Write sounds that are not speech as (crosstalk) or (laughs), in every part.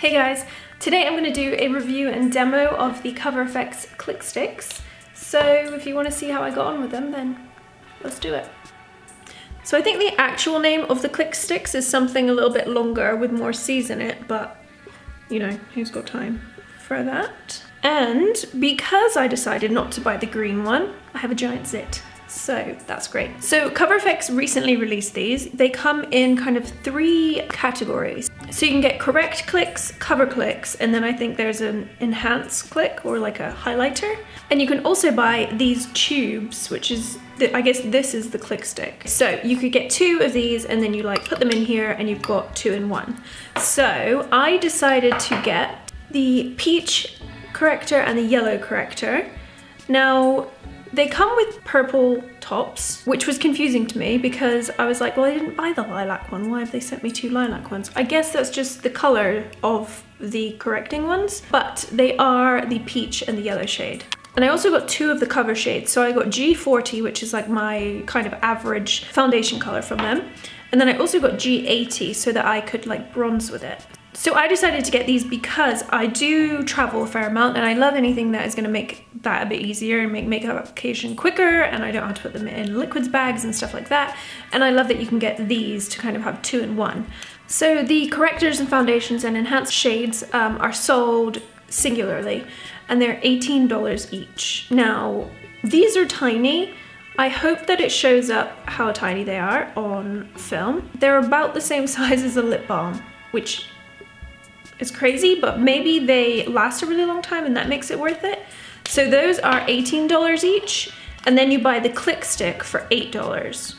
Hey guys, today I'm going to do a review and demo of the Cover FX Click Sticks. So if you want to see how I got on with them, then let's do it. So I think the actual name of the Click Sticks is something a little bit longer with more C's in it, but you know, who's got time for that? And because I decided not to buy the green one, I have a giant zit. So that's great. So CoverFX recently released these. They come in kind of three categories. So you can get correct clicks, cover clicks, and then I think there's an enhance click or like a highlighter. And you can also buy these tubes, which is, the, I guess this is the click stick. So you could get two of these and then you like put them in here and you've got two in one. So I decided to get the peach corrector and the yellow corrector. Now, they come with purple tops, which was confusing to me because I was like, well, I didn't buy the lilac one. Why have they sent me two lilac ones? I guess that's just the color of the correcting ones, but they are the peach and the yellow shade. And I also got two of the cover shades. So I got G40, which is like my kind of average foundation color from them. And then I also got G80 so that I could like bronze with it. So I decided to get these because I do travel a fair amount and I love anything that is going to make that a bit easier and make makeup application quicker and I don't have to put them in liquids bags and stuff like that. And I love that you can get these to kind of have two in one. So the correctors and foundations and enhanced shades um, are sold singularly and they're $18 each. Now, these are tiny. I hope that it shows up how tiny they are on film. They're about the same (laughs) size as a lip balm, which is crazy, but maybe they last a really long time and that makes it worth it. So those are $18 each, and then you buy the click stick for $8.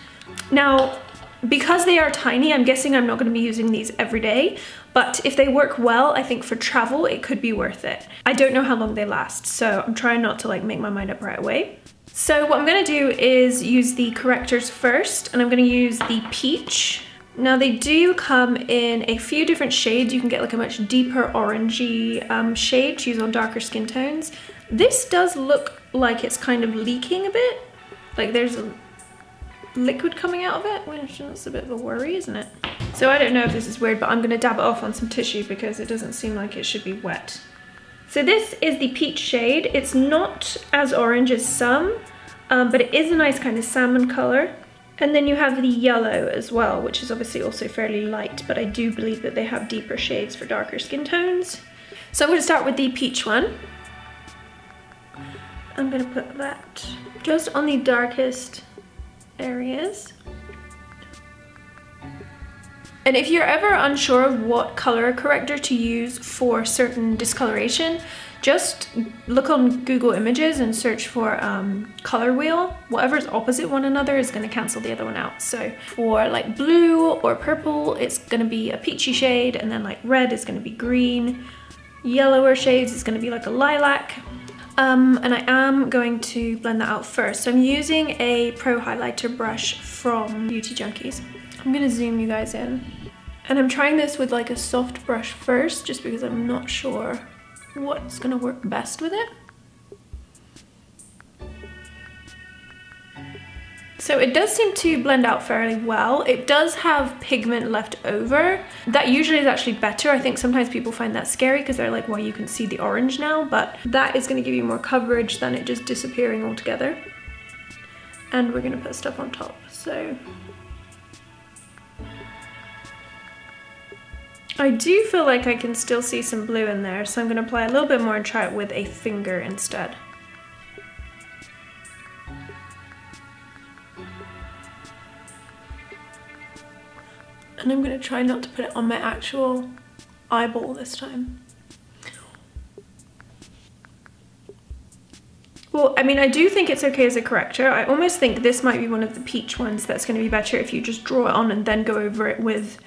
Now, because they are tiny, I'm guessing I'm not gonna be using these every day, but if they work well, I think for travel, it could be worth it. I don't know how long they last, so I'm trying not to like make my mind up right away. So what I'm gonna do is use the correctors first, and I'm gonna use the peach now they do come in a few different shades. You can get like a much deeper orangey um, shade to use on darker skin tones. This does look like it's kind of leaking a bit. Like there's a liquid coming out of it, which that's a bit of a worry, isn't it? So I don't know if this is weird, but I'm gonna dab it off on some tissue because it doesn't seem like it should be wet. So this is the peach shade. It's not as orange as some, um, but it is a nice kind of salmon color. And then you have the yellow as well, which is obviously also fairly light, but I do believe that they have deeper shades for darker skin tones. So I'm gonna start with the peach one. I'm gonna put that just on the darkest areas. And if you're ever unsure of what color corrector to use for certain discoloration, just look on Google Images and search for um, color wheel. Whatever's opposite one another is gonna cancel the other one out. So for like blue or purple, it's gonna be a peachy shade and then like red is gonna be green. Yellower shades is gonna be like a lilac. Um, and I am going to blend that out first. So I'm using a pro highlighter brush from Beauty Junkees. I'm gonna zoom you guys in. And I'm trying this with like a soft brush first, just because I'm not sure what's gonna work best with it. So it does seem to blend out fairly well. It does have pigment left over. That usually is actually better. I think sometimes people find that scary because they're like, well, you can see the orange now, but that is gonna give you more coverage than it just disappearing altogether. And we're gonna put stuff on top, so I do feel like I can still see some blue in there, so I'm going to apply a little bit more and try it with a finger instead. And I'm going to try not to put it on my actual eyeball this time. Well, I mean, I do think it's okay as a corrector. I almost think this might be one of the peach ones that's going to be better if you just draw it on and then go over it with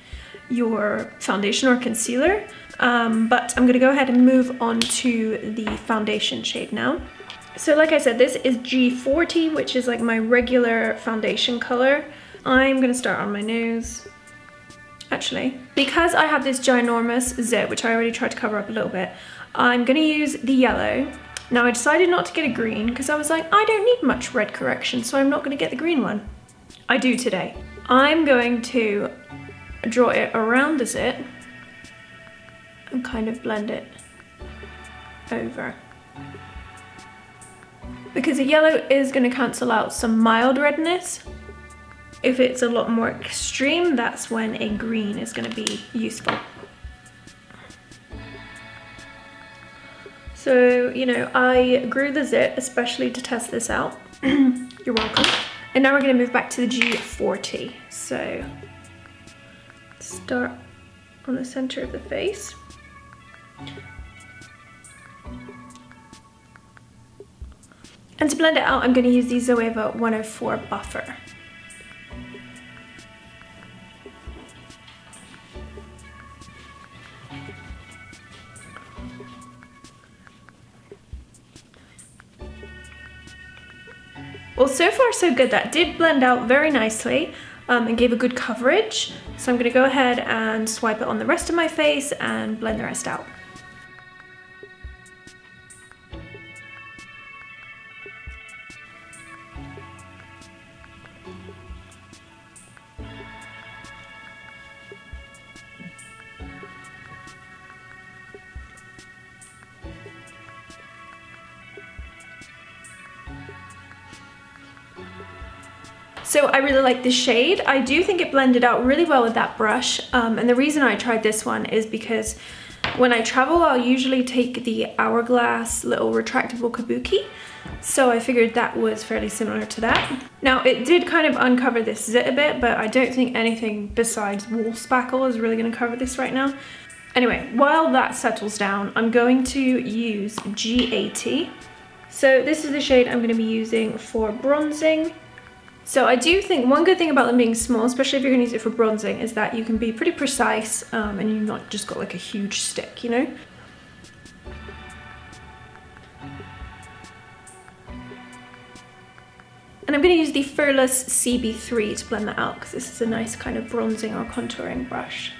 your foundation or concealer. Um, but I'm gonna go ahead and move on to the foundation shade now. So like I said, this is G40, which is like my regular foundation color. I'm gonna start on my nose. Actually, because I have this ginormous zit, which I already tried to cover up a little bit, I'm gonna use the yellow. Now I decided not to get a green because I was like, I don't need much red correction, so I'm not gonna get the green one. I do today. I'm going to draw it around the zit and kind of blend it over. Because the yellow is going to cancel out some mild redness. If it's a lot more extreme, that's when a green is going to be useful. So, you know, I grew the zit especially to test this out. (clears throat) You're welcome. And now we're gonna move back to the G40. So, start on the center of the face. And to blend it out, I'm gonna use the Zoeva 104 Buffer. Well, so far so good. That did blend out very nicely um, and gave a good coverage. So I'm gonna go ahead and swipe it on the rest of my face and blend the rest out. So I really like this shade. I do think it blended out really well with that brush. Um, and the reason I tried this one is because when I travel, I'll usually take the Hourglass little retractable kabuki. So I figured that was fairly similar to that. Now it did kind of uncover this zit a bit, but I don't think anything besides wool spackle is really gonna cover this right now. Anyway, while that settles down, I'm going to use G80. So this is the shade I'm gonna be using for bronzing. So I do think one good thing about them being small, especially if you're gonna use it for bronzing, is that you can be pretty precise um, and you've not just got like a huge stick, you know? And I'm gonna use the Furless CB3 to blend that out because this is a nice kind of bronzing or contouring brush.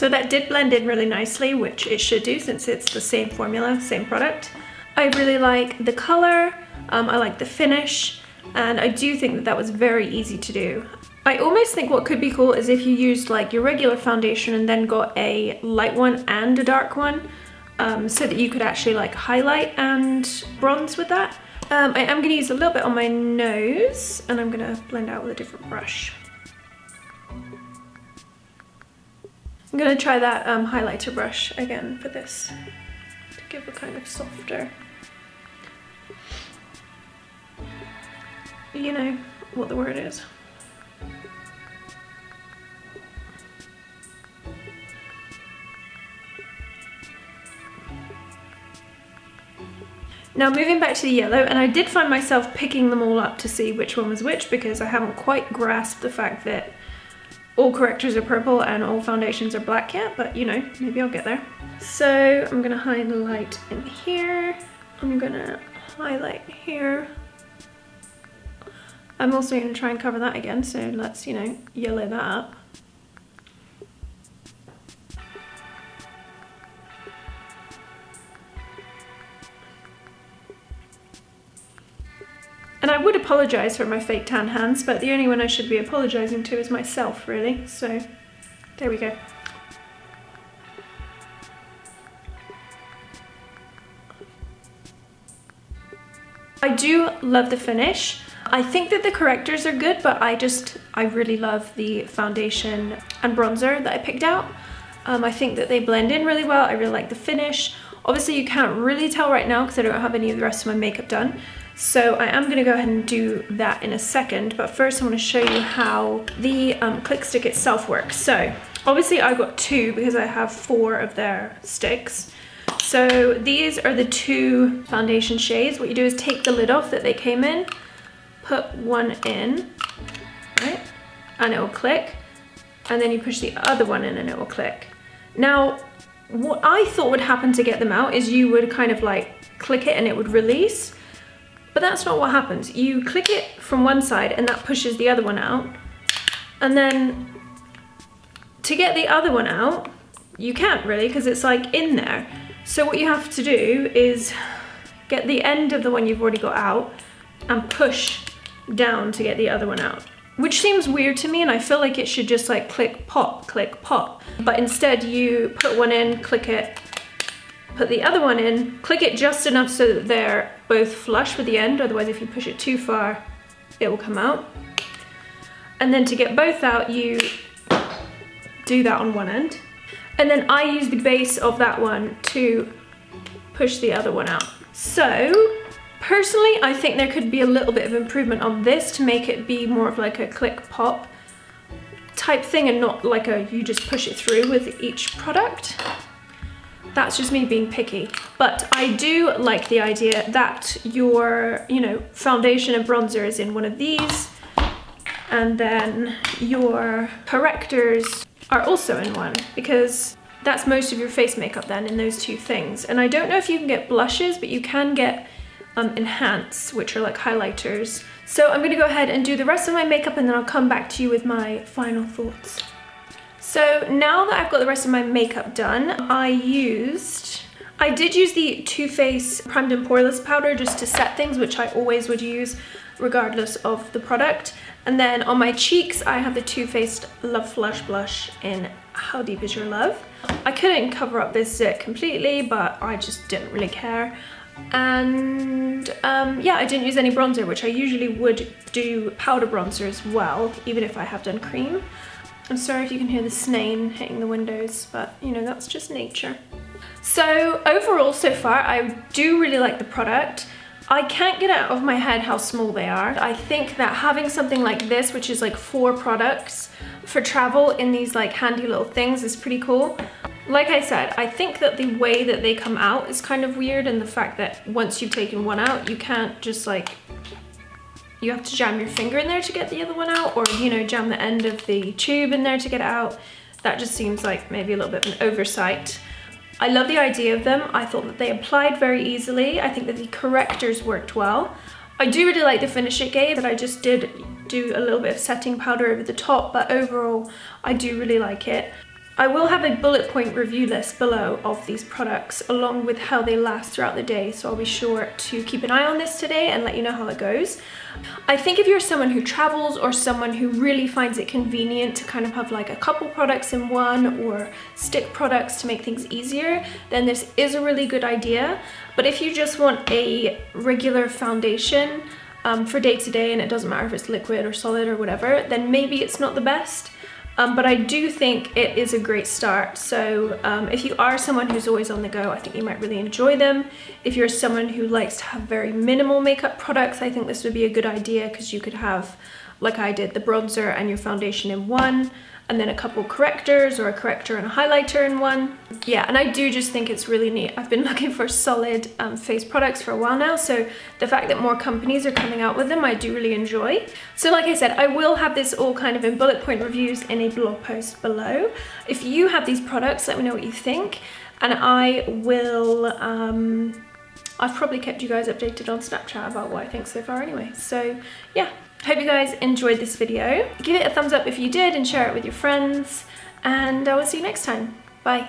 So that did blend in really nicely, which it should do since it's the same formula, same product. I really like the color, um, I like the finish, and I do think that that was very easy to do. I almost think what could be cool is if you used like your regular foundation and then got a light one and a dark one, um, so that you could actually like highlight and bronze with that. Um, I am gonna use a little bit on my nose and I'm gonna blend out with a different brush. I'm gonna try that um, highlighter brush again for this to give a kind of softer, you know what the word is. Now moving back to the yellow, and I did find myself picking them all up to see which one was which because I haven't quite grasped the fact that all correctors are purple and all foundations are black yet, but you know, maybe I'll get there. So I'm gonna highlight in here. I'm gonna highlight here. I'm also gonna try and cover that again, so let's, you know, yellow that up. Would apologise for my fake tan hands, but the only one I should be apologising to is myself, really. So, there we go. I do love the finish. I think that the correctors are good, but I just, I really love the foundation and bronzer that I picked out. Um, I think that they blend in really well. I really like the finish. Obviously you can't really tell right now because I don't have any of the rest of my makeup done. So I am gonna go ahead and do that in a second, but first I wanna show you how the um, click stick itself works. So obviously I got two because I have four of their sticks. So these are the two foundation shades. What you do is take the lid off that they came in, put one in, right? And it will click. And then you push the other one in and it will click. Now, what I thought would happen to get them out is you would kind of like click it and it would release. But that's not what happens. You click it from one side and that pushes the other one out. And then to get the other one out, you can't really because it's like in there. So what you have to do is get the end of the one you've already got out and push down to get the other one out. Which seems weird to me and I feel like it should just like click pop, click pop. But instead you put one in, click it, put the other one in, click it just enough so that they're both flush with the end, otherwise if you push it too far, it will come out. And then to get both out, you do that on one end. And then I use the base of that one to push the other one out. So personally, I think there could be a little bit of improvement on this to make it be more of like a click pop type thing and not like a you just push it through with each product. That's just me being picky. But I do like the idea that your, you know, foundation and bronzer is in one of these and then your correctors are also in one because that's most of your face makeup then in those two things. And I don't know if you can get blushes, but you can get um, Enhance, which are like highlighters. So I'm gonna go ahead and do the rest of my makeup and then I'll come back to you with my final thoughts. So now that I've got the rest of my makeup done, I used, I did use the Too Faced Primed and Poreless powder just to set things, which I always would use regardless of the product. And then on my cheeks, I have the Too Faced Love Flush Blush in How Deep Is Your Love. I couldn't cover up this zit completely, but I just didn't really care. And um, yeah, I didn't use any bronzer, which I usually would do powder bronzer as well, even if I have done cream. I'm sorry if you can hear the snane hitting the windows, but you know, that's just nature. So overall, so far, I do really like the product. I can't get out of my head how small they are. I think that having something like this, which is like four products for travel in these like handy little things is pretty cool. Like I said, I think that the way that they come out is kind of weird and the fact that once you've taken one out, you can't just like, you have to jam your finger in there to get the other one out or, you know, jam the end of the tube in there to get it out. That just seems like maybe a little bit of an oversight. I love the idea of them. I thought that they applied very easily. I think that the correctors worked well. I do really like the finish it gave, but I just did do a little bit of setting powder over the top, but overall, I do really like it. I will have a bullet point review list below of these products along with how they last throughout the day so I'll be sure to keep an eye on this today and let you know how it goes. I think if you're someone who travels or someone who really finds it convenient to kind of have like a couple products in one or stick products to make things easier then this is a really good idea but if you just want a regular foundation um, for day to day and it doesn't matter if it's liquid or solid or whatever then maybe it's not the best um, but I do think it is a great start. So um, if you are someone who's always on the go, I think you might really enjoy them. If you're someone who likes to have very minimal makeup products, I think this would be a good idea because you could have, like I did, the bronzer and your foundation in one and then a couple correctors or a corrector and a highlighter in one. Yeah, and I do just think it's really neat. I've been (laughs) looking for solid um, face products for a while now, so the fact that more companies are coming out with them, I do really enjoy. So like I said, I will have this all kind of in bullet point reviews in a blog post below. If you have these products, let me know what you think, and I will, um, I've probably kept you guys updated on Snapchat about what I think so far anyway. So yeah, Hope you guys enjoyed this video. Give it a thumbs up if you did and share it with your friends. And uh, I will see you next time. Bye.